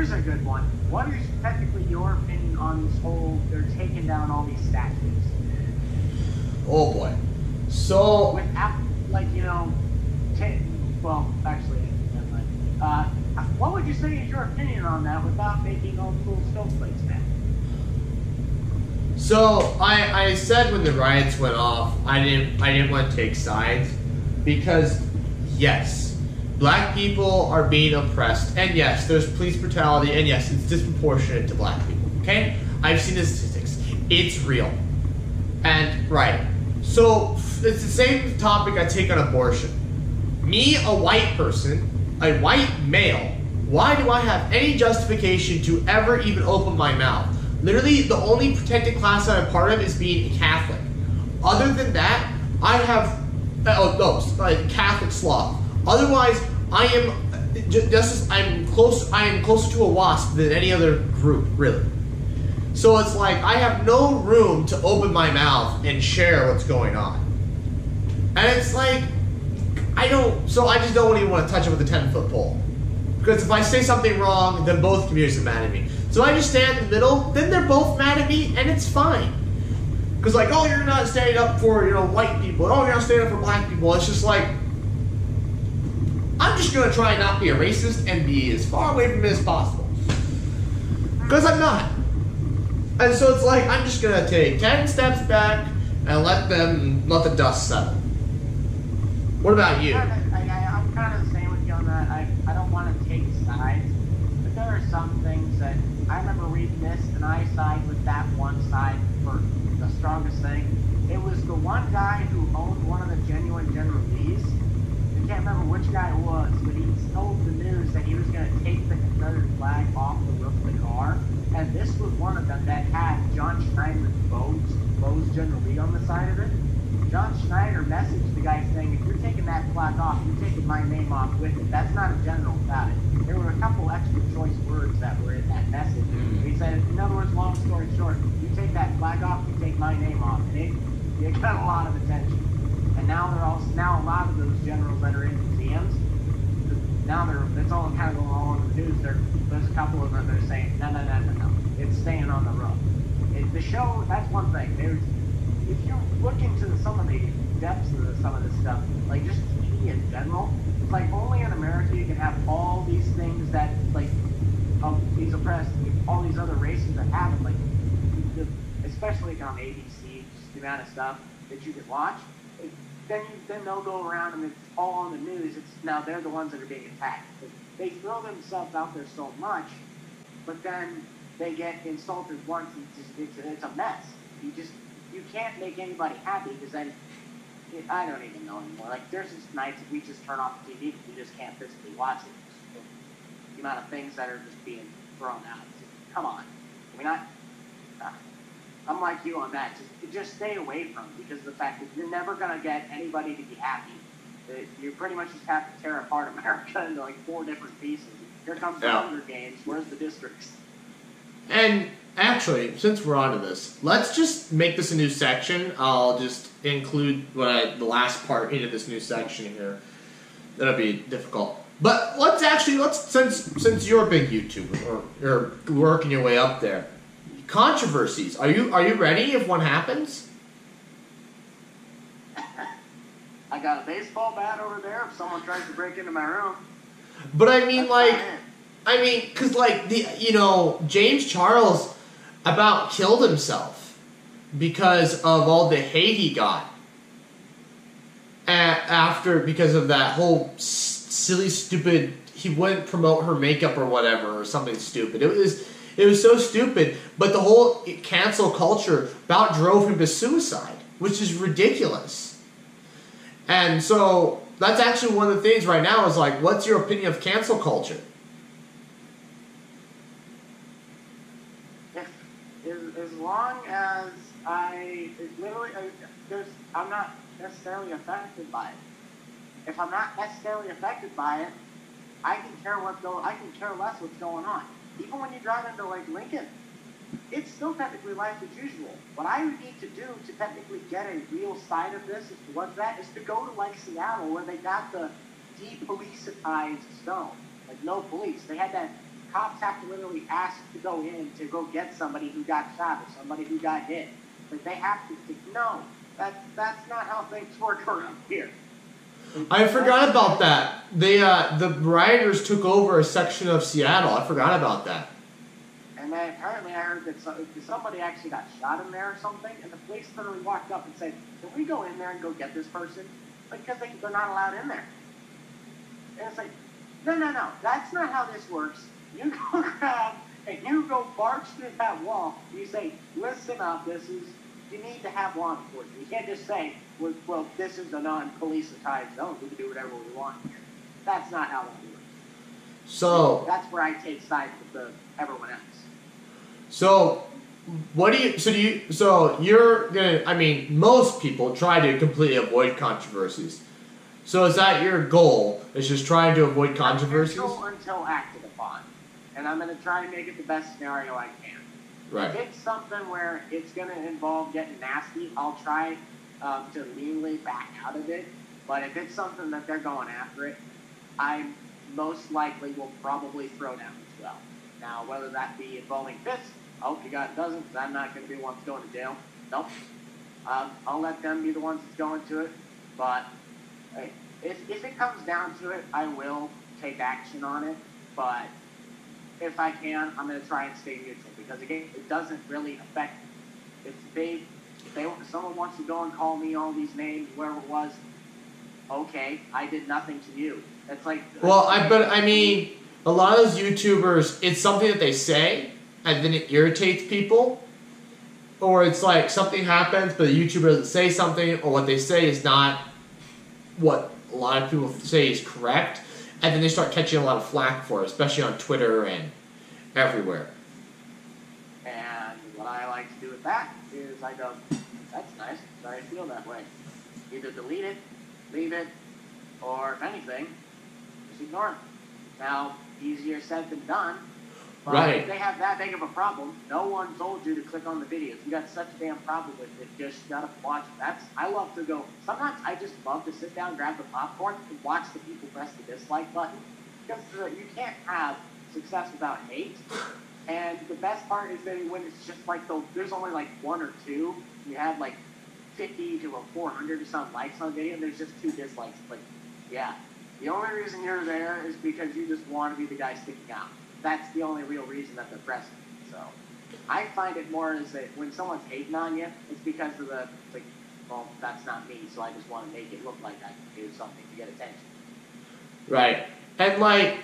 here's a good one. What is technically your opinion on this whole? They're taking down all these statues Oh boy. So without, like you know, ta- well, actually. Uh, what would you say is your opinion on that without making all the little snowflakes mad? So I, I said when the riots went off, I didn't I didn't want to take sides because yes, black people are being oppressed, and yes, there's police brutality, and yes, it's disproportionate to black people. Okay, I've seen the statistics; it's real, and right. So it's the same topic I take on abortion. Me, a white person, a white male, why do I have any justification to ever even open my mouth? Literally, the only protected class that I'm part of is being a Catholic. Other than that, I have oh no, Catholic sloth. Otherwise, I am ju- just as I'm close. I am closer to a wasp than any other group, really. So it's like I have no room to open my mouth and share what's going on. And it's like I don't. So I just don't even want to touch it with a ten foot pole. Because if I say something wrong, then both communities are mad at me. So I just stand in the middle, then they're both mad at me, and it's fine. Because like, oh, you're not standing up for you know white people. Oh, you're not standing up for black people. It's just like I'm just gonna try and not be a racist and be as far away from it as possible. Because I'm not. And so it's like I'm just gonna take ten steps back and let them let the dust settle. What about you? I'm kind of the same with you on that. I, I don't want to take sides, but there are some things that I remember reading this, and I side with that one side for the strongest thing. It was the one guy who owned one of the genuine General Lees. I can't remember which guy it was, but he told the news that he was going to take the Confederate flag off the roof of the car, and this was one of them that had John Schneider's Bo's, Bo's General Lee on the side of it. John Schneider messaged the guy saying, if you're taking that flag off, you're taking my name off with it. That's not a general without it. There were a couple extra choice words that were in that message. He said, in other words, long story short, you take that flag off, you take my name off. And it, it got a lot of attention. And now they're all, now a lot of those generals that are in museums, now they're, it's all kind of going all over the news. There, there's a couple of them that are saying, no, no, no, no, no. It's staying on the roof. It, the show, that's one thing. There's, if you look into some of the depths of the, some of this stuff, like just TV in general, it's like only in America you can have all these things that like um, these oppressed, all these other races that have it, like the, ABC, just the amount of stuff that you can watch. Then then they'll go around and it's all on the news. It's now they're the ones that are being attacked. They throw themselves out there so much, but then they get insulted once. And it's, it's, it's a mess. You just you can't make anybody happy because then I don't even know anymore. Like there's just nights we just turn off the TV because we just can't physically watch it. The amount of things that are just being thrown out. Come on. I mean, I, uh, I'm like you on that. Just just stay away from it because of the fact that you're never gonna get anybody to be happy. You pretty much just have to tear apart America into like four different pieces. Here comes the Yeah. Hunger Games. Where's the districts? And actually, since we're onto this, let's just make this a new section. I'll just include what I, the last part into this new section here. That'll be difficult. But let's actually let's since since you're a big YouTuber or you're working your way up there, controversies. Are you are you ready if one happens? I got a baseball bat over there. If someone tries to break into my room, But I mean, that's like. I mean, because like the you know James Charles about killed himself because of all the hate he got a- after because of that whole s- silly stupid he wouldn't promote her makeup or whatever or something stupid. It was it was so stupid, but the whole cancel culture about drove him to suicide, which is ridiculous. And so that's actually one of the things right now is like, what's your opinion of cancel culture? if as, long as I literally there's I'm not necessarily affected by it. If I'm not necessarily affected by it, I can care what go I can care less what's going on. Even when you drive into like Lincoln, it's still technically life as usual. What I would need to do to technically get a real side of this is to what's that is to go to like Seattle where they got the depoliticized zone. Like no police. They had that cops have to literally ask to go in to go get somebody who got shot or somebody who got hit. Like they have to. Think, No, that's that's not how things work around here. I forgot about that. They uh, the rioters took over a section of Seattle. I forgot about that. And then apparently I heard that so- somebody actually got shot in there or something, and the police literally walked up and said, "Can we go in there and go get this person?" Because they, they're not allowed in there. And it's like, no, no, no, that's not how this works. You go grab and you go march through that wall. You say, "Listen up, this is." You need to have law enforcement. You can't just say, well, well this is a non-police-atized zone. We can do whatever we want here. That's not how that works. So That's where I take sides with the, everyone else. So, what do you? So do you? So you're gonna? I mean, most people try to completely avoid controversies. So is that your goal? Is just trying to avoid controversies? Until acted upon, and I'm going to try and make it the best scenario I can. Right. If it's something where it's going to involve getting nasty, I'll try um, to leanly back out of it. But if it's something that they're going after it, I most likely will probably throw down as well. Now, whether that be involving fists, I hope you God doesn't, because I'm not going to be the one going to jail. Nope. Um, I'll let them be the ones that's going to it. But if, if it comes down to it, I will take action on it. But if I can, I'm going to try and stay neutral because again, it doesn't really affect. If they, if they, if someone wants to go and call me all these names, whoever it was, okay, I did nothing to you. It's like Well, I but I mean, a lot of those YouTubers, it's something that they say, and then it irritates people, or it's like something happens, but the YouTuber doesn't say something, or what they say is not what a lot of people say is correct, and then they start catching a lot of flack for it, especially on Twitter and everywhere. And what I like to do with that is I go, that's nice. I feel that way. Either delete it, leave it, or if anything, just ignore it. Now, easier said than done. But Right. if they have that big of a problem, no one told you to click on the videos. You got such a damn problem with it, just gotta watch it. That's I love to go. Sometimes I just love to sit down, grab the popcorn, and watch the people press the dislike button because uh, you can't have success without hate. And the best part is that when it's just like the, there's only like one or two, you have like 50 to a 400 or likes on video, and there's just two dislikes. Like, yeah, the only reason you're there is because you just want to be the guy sticking out. That's the only real reason that they're pressing. So I find it more is that when someone's hating on you, it's because of the like, well, that's not me, so I just want to make it look like I can do something to get attention. Right. And like,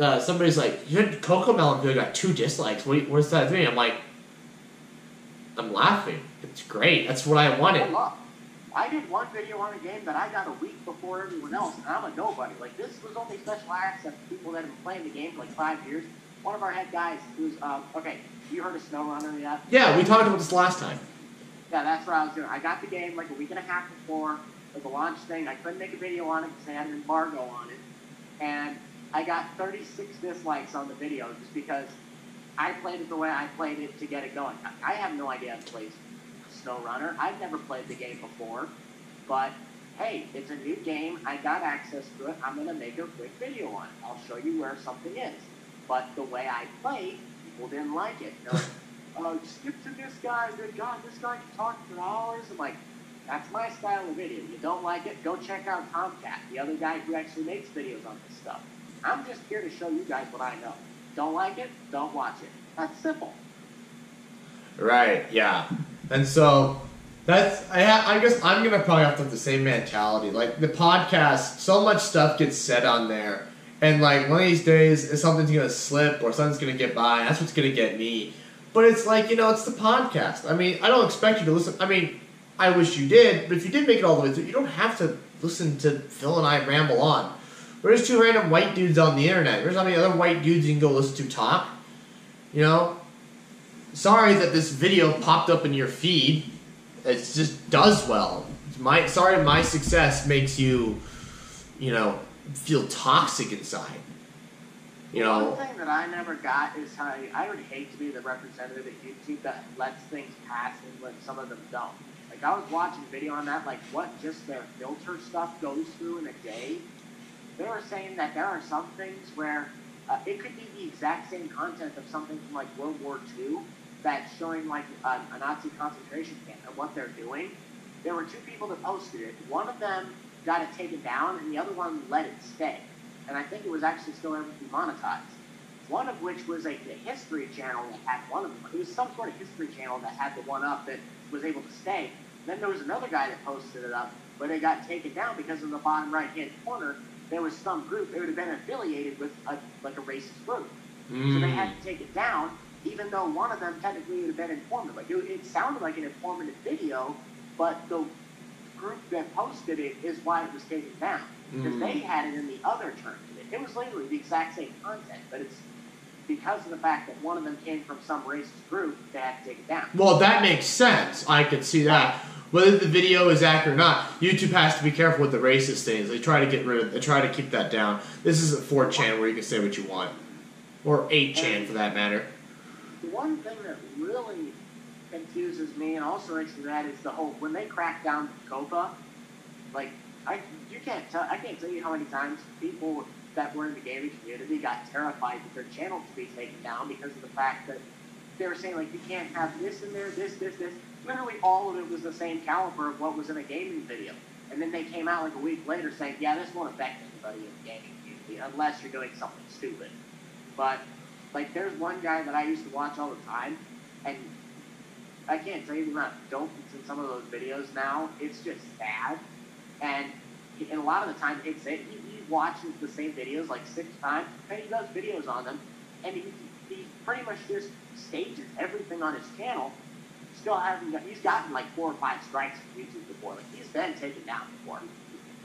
uh, somebody's like, "Your CoComelon video got two dislikes. What, what's that doing?" I'm like, I'm laughing. It's great. That's what I wanted. I did one video on a game that I got a week before everyone else, and I'm a nobody. Like this was only special access to people that have been playing the game for like five years. One of our head guys, who's um, okay, you heard of SnowRunner yet? Yeah, we talked about this last time. Yeah, that's what I was doing. I got the game like a week and a half before for the launch thing. I couldn't make a video on it because I had an embargo on it, and I got 36 dislikes on the video just because I played it the way I played it to get it going. I have no idea how to play SnowRunner. I've never played the game before, but hey, it's a new game. I got access to it. I'm gonna make a quick video on it. I'll show you where something is. But the way I played, people didn't like it. They're like, "Oh, skip to this guy. Good God, this guy can talk for hours." I'm like, that's my style of video. You don't like it? Go check out Tomcat, the other guy who actually makes videos on this stuff. I'm just here to show you guys what I know. Don't like it? Don't watch it. That's simple. Right. Yeah. And so that's I ha- I guess I'm gonna probably have to have the same mentality. Like the podcast, so much stuff gets said on there, and like one of these days, something's gonna slip or something's gonna get by. That's what's gonna get me. But it's like you know, it's the podcast. I mean, I don't expect you to listen. I mean, I wish you did, but if you did make it all the way through, you don't have to listen to Phil and I ramble on. We're just two random white dudes on the internet. There's not many other white dudes you can go listen to talk. You know, sorry that this video popped up in your feed. It just does well. My sorry, my success makes you, you know, feel toxic inside. You know, One thing that I never got is how I would hate to be the representative at YouTube that lets things pass and when some of them don't. Like I was watching a video on that, like what just their filter stuff goes through in a day. They were saying that there are some things where uh, it could be the exact same content of something from like World War II that's showing like a, a Nazi concentration camp and what they're doing. There were two people that posted it. One of them got it taken down, and the other one let it stay. And I think it was actually still able to be monetized. One of which was a, a history channel that had one of them. It was some sort of history channel that had the one up that was able to stay. Then there was another guy that posted it up, but it got taken down because in the bottom right hand corner there was some group. It would have been affiliated with a, like a racist group, Mm. so they had to take it down. Even though one of them technically would have been informative, like it, it sounded like an informative video, but the group that posted it is why it was taken down because Mm. they had it in the other term. It, it was literally the exact same content, but it's because of the fact that one of them came from some racist group, they had to take it down. Well, that makes sense. I could see that. Whether the video is accurate or not, YouTube has to be careful with the racist things. They try to get rid of, they try to keep that down. This isn't 4chan where you can say what you want, or 8chan for that matter. The one thing that really confuses me and also makes me mad is the whole when they crack down COPPA, like I you can't tell I can't tell you how many times people that were in the gaming community got terrified that their channel to be taken down because of the fact that they were saying like you can't have this in there, this, this, this. Literally all of it was the same caliber of what was in a gaming video. And then they came out like a week later saying, yeah, this won't affect anybody in the gaming community unless you're doing something stupid. But like there's one guy that I used to watch all the time and I can't tell you the amount of dope in some of those videos now. It's just sad. And and a lot of the time it's it. He watches the same videos like six times, and he does videos on them, and he, he pretty much just stages everything on his channel. Still hasn't got, he's gotten like four or five strikes from YouTube before. Like he's been taken down before,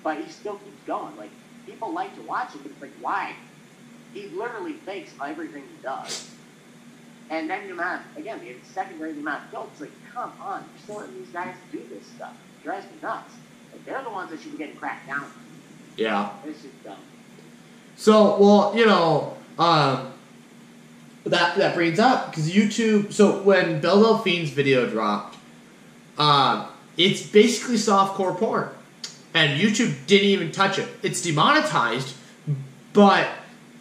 but he still keeps going. Like people like to watch it, but it's like why? He literally fakes everything he does. And then the amount, again, the secondary amount of guilt. Like, come on, you're still letting these guys do this stuff. It drives me nuts. Like they're the ones that should be getting cracked down. Yeah. It's just dumb. So, well, you know, um, that that brings up because YouTube. So when Belle Delphine's video dropped, um, it's basically softcore porn, and YouTube didn't even touch it. It's demonetized, but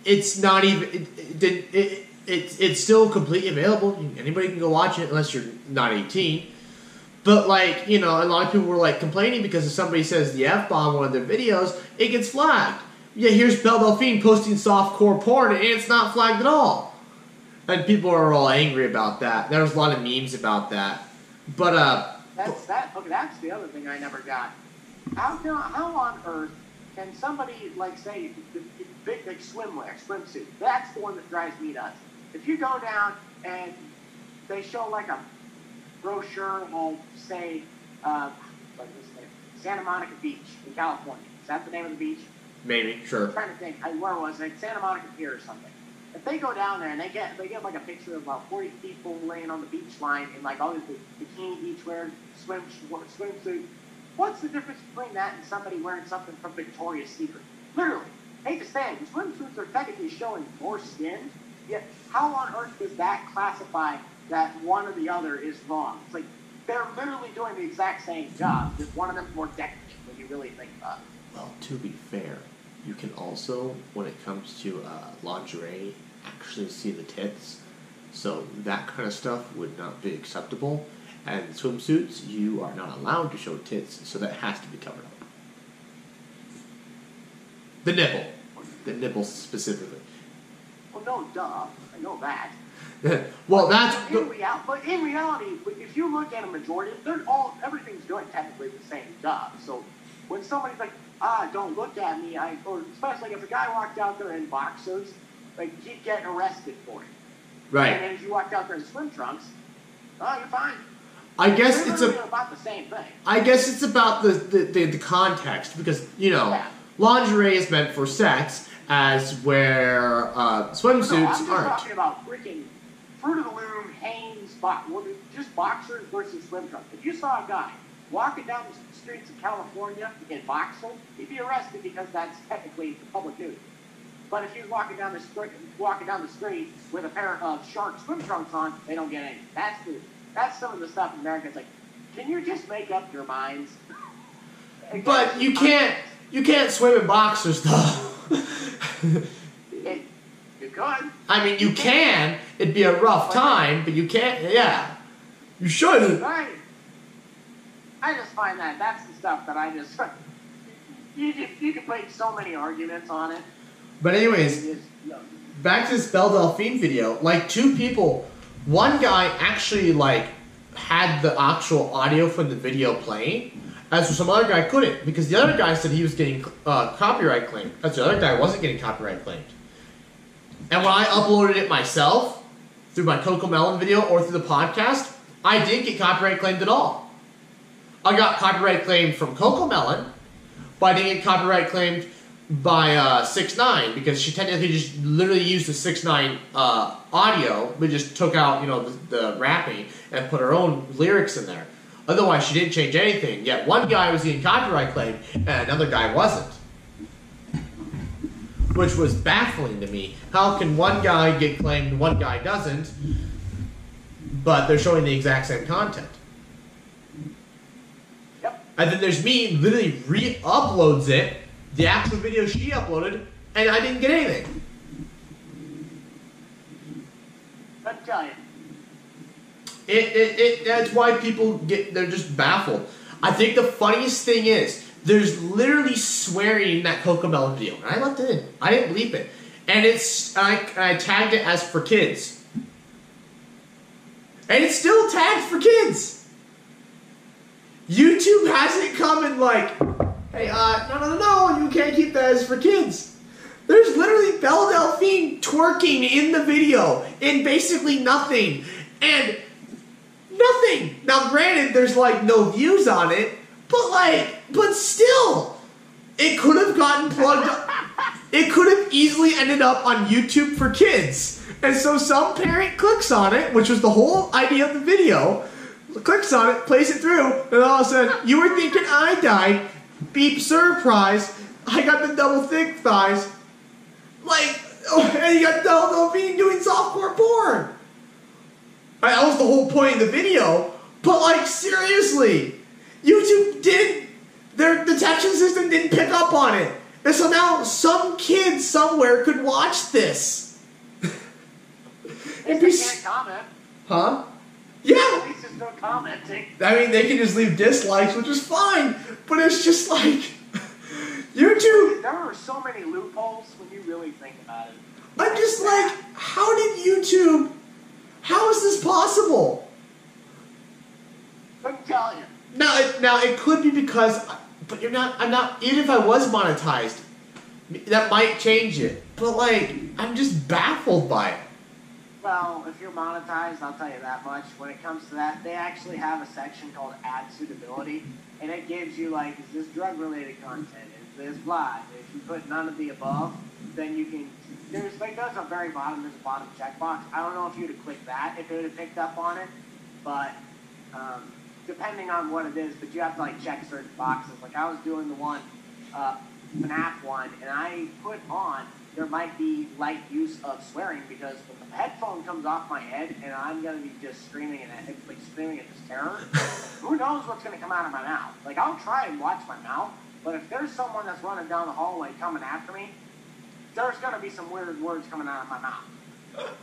it's not even. It, it, it, it, it's it's still completely available. Anybody can go watch it unless you're not 18. But like you know, a lot of people were like complaining because if somebody says the f bomb in one of their videos, it gets flagged. Yeah, here's Belle Delphine posting softcore porn and it's not flagged at all. And people are all angry about that. There was a lot of memes about that. But uh, That's that. Okay, that's the other thing I never got. How can, how on earth can somebody like say big like swimwear swimsuit? That's the one that drives me nuts. If you go down and they show like a brochure will say, uh, what is it? Santa Monica Beach in California. Is that the name of the beach? maybe sure. I'm trying to think. I, where was it? Santa Monica Pier or something. If they go down there and they get they get like a picture of about 40 people laying on the beach line in like all these bikini beach wearing swim swimsuit, what's the difference between that and somebody wearing something from Victoria's Secret? Literally, hate to say it, swimsuits are technically showing more skin. Yet, how on earth does that classify that one or the other is wrong? It's like they're literally doing the exact same job. Just one of them's more decorative when you really think about it. Well, to be fair, you can also, when it comes to uh, lingerie, actually see the tits. So that kind of stuff would not be acceptable. And swimsuits, you are not allowed to show tits, so that has to be covered up. The nipple. The nipple specifically. Well, no, duh. I know that. well, that's. But in, real, but in reality, if you look at a majority, they're all everything's doing technically the same job. So when somebody's like, ah, don't look at me, I or especially if a guy walked out there in boxers, like he'd get arrested for it. Right. And then if you walked out there in swim trunks, oh, you're fine. I guess it's a. about the same thing. I guess it's about the, the, the, the context because you know Yeah. lingerie is meant for sex, as where uh, swimsuits no, I'm aren't. talking about freaking Fruit of the Loom, Hanes, bo- just boxers versus swim trunks. If you saw a guy walking down the streets of California in boxers, he'd be arrested because that's technically public duty. But if he was walking down the street, walking down the street with a pair of shark swim trunks on, they don't get any. That's the that's some of the stuff in America. It's like, can you just make up your minds? But you can't you can't swim in boxers though. It, it, could. I mean, you can. It'd be a rough time, but you can't. Yeah, you should. Right. I just find that that's the stuff that I just. You, you, you can make so many arguments on it. But anyways, no. back to this Belle Delphine video. Like two people, one guy actually like had the actual audio from the video playing, as for some other guy couldn't because the other guy said he was getting uh, copyright claimed. As the other guy wasn't getting copyright claimed. And when I uploaded it myself through my CoComelon video or through the podcast, I didn't get copyright claimed at all. I got copyright claimed from CoComelon, but I didn't get copyright claimed by uh, six nine because she technically just literally used the six nine uh, audio, but just took out you know the, the rapping and put her own lyrics in there. Otherwise, she didn't change anything. Yet one guy was getting copyright claim and another guy wasn't, which was baffling to me. How can one guy get claimed, and one guy doesn't, but they're showing the exact same content? Yep. And then there's me literally re-uploads it, the actual video she uploaded, and I didn't get anything. Tell you. It, it, it that's why people get they're just baffled. I think the funniest thing is there's literally swearing in that CoComelon video, and I left it in. I didn't bleep it, and it's I, I tagged it as for kids, and it's still tagged for kids. YouTube hasn't come and like, hey, uh, no, no, no, no, you can't keep that as for kids. There's literally Belle Delphine twerking in the video in basically nothing, and nothing. Now, granted, there's like no views on it, but like, but still, it could have gotten plugged. up. it could have easily ended up on YouTube for kids, and so some parent clicks on it, which was the whole idea of the video. Clicks on it, plays it through, and all of a sudden, you were thinking I died. Beep, surprise! I got the double thick thighs. Like, oh, and you got Belle Delphine doing softcore porn. Right, that was the whole point of the video. But like seriously, YouTube did their detection system didn't pick up on it. And so now some kid somewhere could watch this. And be can't comment. huh? Yeah. At least there's no commenting. I mean they can just leave dislikes, which is fine. But it's just like YouTube There are so many loopholes when you really think about it. I'm just like, how did YouTube how is this possible? Couldn't tell you. Now, it, now it could be because, but you're not. I'm not. Even if I was monetized, that might change it. But like, I'm just baffled by it. Well, if you're monetized, I'll tell you that much. When it comes to that, they actually have a section called ad suitability, and it gives you like, is this drug related content? Is this blah? If you put none of the above, then you can. There's like there's a very bottom, there's a bottom checkbox. I don't know if you'd have clicked that if it would have picked up on it, but um, depending on what it is, but you have to like check certain boxes. Like I was doing the one, uh, FNAF one, and I put on there might be light use of swearing because when the headphone comes off my head and I'm gonna be just screaming and like screaming at this terror, who knows what's gonna come out of my mouth? Like I'll try and watch my mouth, but if there's someone that's running down the hallway coming after me, there's gonna be some weird words coming out of my mouth.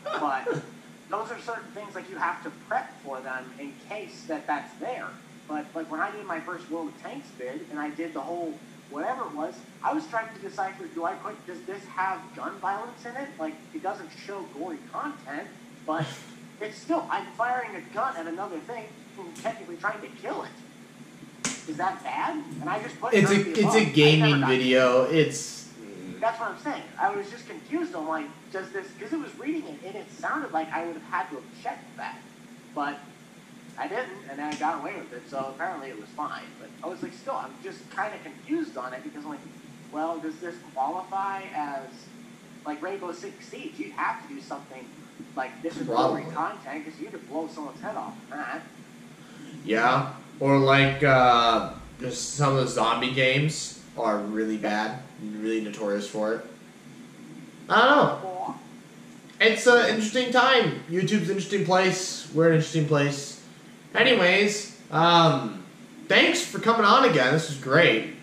But those are certain things like you have to prep for them in case that that's there. But like when I did my first World of Tanks bid and I did the whole whatever it was, I was trying to decipher: do I put does this have gun violence in it? Like it doesn't show gory content, but it's still I'm firing a gun at another thing and technically trying to kill it. Is that bad? And I just put It's a it's above. a gaming video. It's that's what I'm saying. I was just confused. I'm like, does this? Because it was reading it, and it sounded like I would have had to have checked that, but I didn't, and then I got away with it. So apparently it was fine. But I was like, still, I'm just kind of confused on it because I'm like, well, does this qualify as like Rainbow Six Siege? You'd have to do something like this is Probably. content because you could blow someone's head off. That. yeah, or like uh, just some of the zombie games are really bad, really notorious for it. I don't know. It's an interesting time. YouTube's an interesting place. We're an interesting place. Anyways, um, thanks for coming on again. This was great.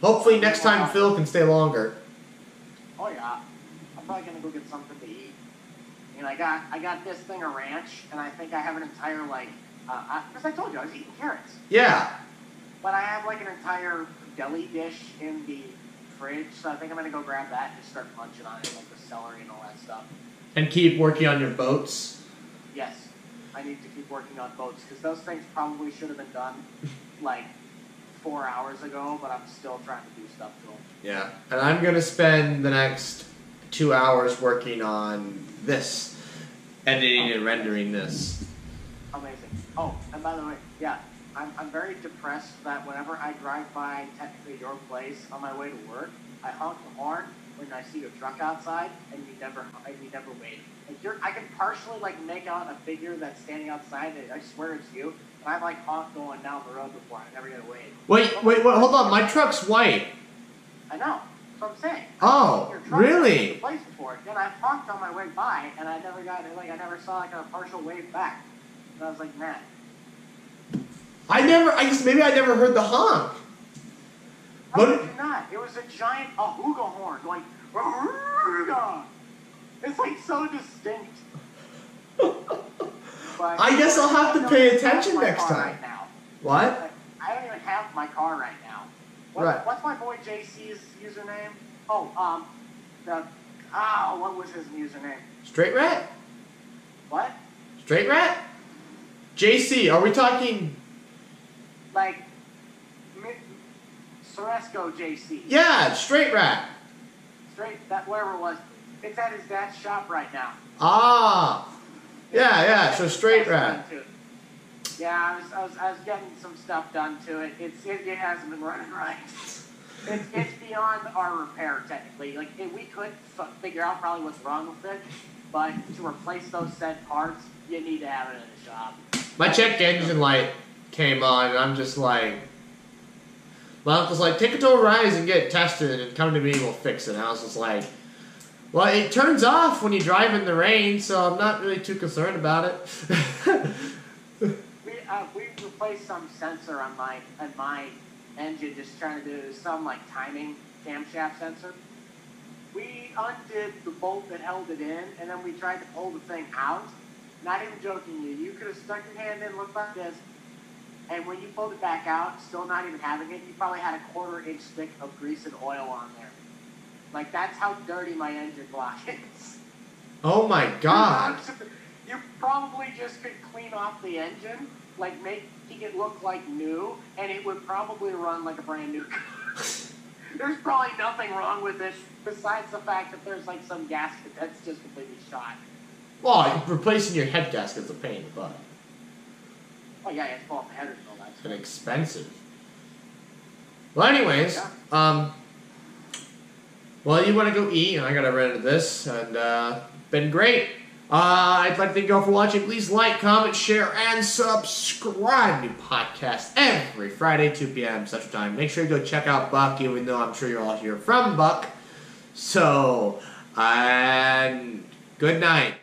Hopefully next time Phil can stay longer. Oh yeah, I'm probably gonna go get something to eat. and I got I got this thing a ranch, and I think I have an entire like because uh, I, I told you I was eating carrots. Yeah. But I have like an entire deli dish in the fridge, so I think I'm gonna go grab that and just start munching on it, like the celery and all that stuff. And keep working on your boats. Yes, I need to keep working on boats because those things probably should have been done like four hours ago, but I'm still trying to do stuff to them. Yeah, and I'm gonna spend the next two hours working on this, editing and rendering this. Amazing. Oh, and by the way, yeah, I'm, I'm very depressed that whenever I drive by technically your place on my way to work, I honk the horn when I see your truck outside, and you never and you never wave. Like you're, I can partially like make out a figure that's standing outside. And I swear it's you. And I've like honked going down the road before. I never get a wave. Wait, wait, wait, hold on. My truck's white. I know. That's what I'm saying. Oh, really? Place before, and I honked on my way by, and I never got like I never saw like a partial wave back. And I was like, man. I never. I guess maybe I never heard the honk. How did you not? It was a giant ahuga horn, like ahuga. It's like so distinct. But I guess I'll have to pay attention next time. Right now. What? I don't even have my car right now. What, right. What's my boy JC's username? Oh, um, the oh, what was his username? Straight Rat. What? Straight Rat. JC, are we talking? Like Soresco JC. Yeah, straight rat. Straight that wherever it was. It's at his dad's shop right now. Ah. Yeah, yeah. So straight rat. Yeah, I was, I was, I was getting some stuff done to it. It's it, it hasn't been running right. It's, it's beyond our repair technically. Like it, we could f- figure out probably what's wrong with it, but to replace those said parts, you need to have it in a shop. My check engine light came on, and I'm just like, my uncle's like, take it to a Rise and get tested and come to me, we'll fix it. And I was just like, well, it turns off when you drive in the rain, so I'm not really too concerned about it. we, uh, we replaced some sensor on my on my engine, just trying to do some like timing camshaft sensor. We undid the bolt that held it in, and then we tried to pull the thing out. Not even joking you, you could have stuck your hand in, looked like this, and when you pulled it back out, still not even having it, you probably had a quarter inch thick of grease and oil on there. Like that's how dirty my engine block is. Oh my god. You probably just could clean off the engine, like making it look like new, and it would probably run like a brand new car. there's probably nothing wrong with it besides the fact that there's like some gasket that's just completely shot. Well, replacing your head gasket's a pain in the butt. Oh yeah, it's pull off the headers and all that. It's been expensive. Well, anyways, yeah. um, well, you want to go eat, and I gotta run into this, and uh, been great. Uh, I'd like to thank you all for watching. Please like, comment, share, and subscribe. New podcast every Friday, 2 p.m. Central Time. Make sure you go check out Buch, even though I'm sure you're all here from Buch. So, and good night.